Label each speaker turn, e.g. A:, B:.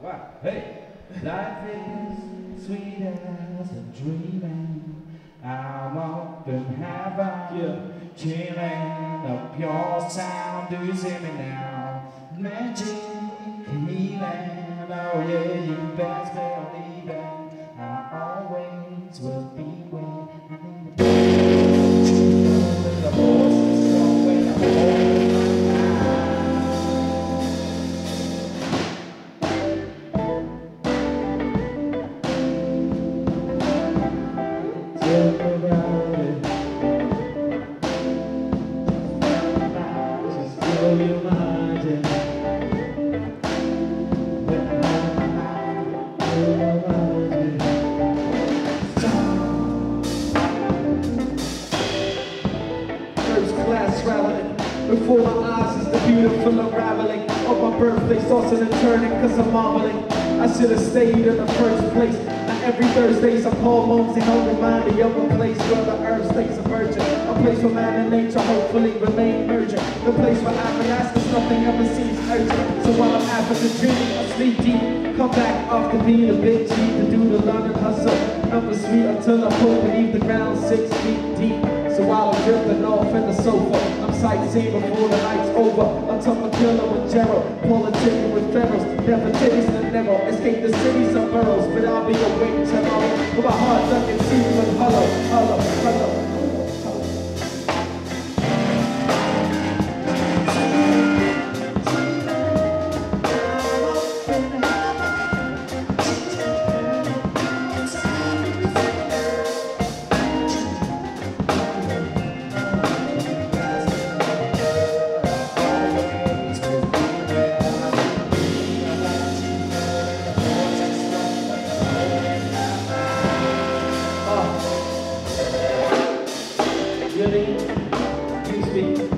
A: Wow. Hey. Life is sweet as a dreaming. I'm up in heaven, yeah. chilling a pure sound. Do you see me now? Magic
B: Before my eyes is the beautiful unraveling of my birthday, tossing and turning cause I'm marveling. I should have stayed in the first place. Now every Thursday's I call Mosey home, remind me of a place where the earth stays a virgin. A place where man and nature hopefully remain merging. The place where I relax cause nothing ever seems urgent. So while I'm African dreaming, I sleep deep. Come back after being a big cheap to do the London hustle. Number sweet until I pull beneath the ground six feet deep. So while I'm drifting off in the sofa, sightseeing before the night's over. Until On top of Kilimanjaro, politicking with pharaohs, never tasting never escape the cities of boroughs. But I'll be awake tomorrow, with my heart stuck in secret hollow, hollow, hollow. hearing, please be